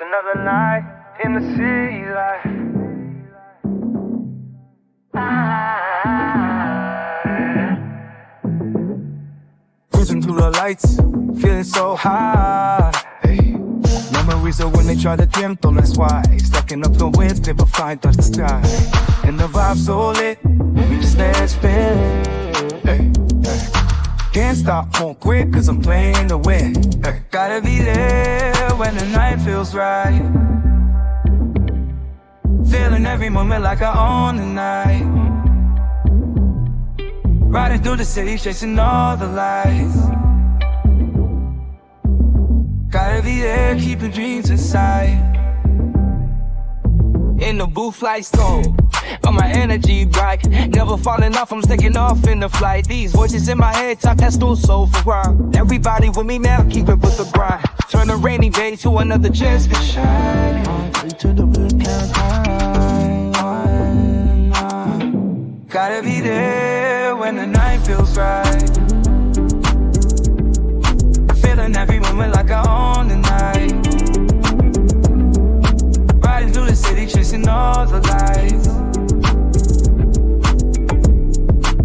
Just another night in the city life. Ah. Cruising through the lights, feeling so high. Hey. Memories of when they tried to tempt on us why Stacking up the winds, never find touch the sky And the vibe so lit, we just let it spin hey. hey. Can't stop, won't quit, cause I'm playing to win. Gotta be there when the night feels right. Feeling every moment like I own the night. Riding through the city, chasing all the lights. Gotta be there, keeping dreams inside In the booth like stone Got my energy bright. Never falling off, I'm sticking off in the flight. These voices in my head talk that still soul for Everybody with me now, keep it with the grind Turn a rainy day to another chance to shine. To the blue Gotta be there when the night feels right. Feeling every moment like I own the night. Riding through the city chasing all the lights.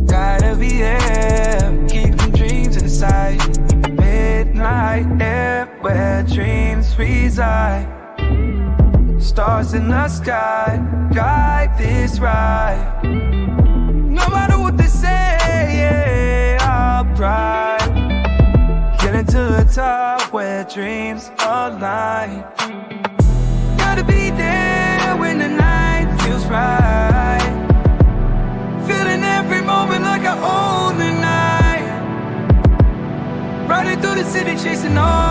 Gotta be there, keeping dreams inside Midnight dreams reside Stars in the sky, guide this ride. No matter what they say, yeah, I'll ride Getting to the top where dreams align. Gotta be there when the night feels right. Feeling every moment like I own the night. Riding through the city chasing all